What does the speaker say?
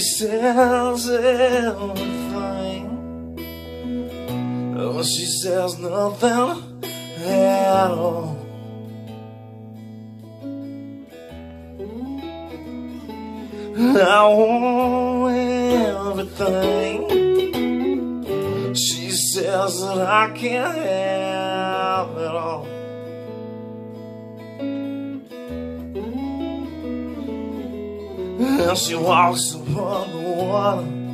says everything. Oh, she says nothing at all. I want everything. She says that I can't have it all. And she walks upon the water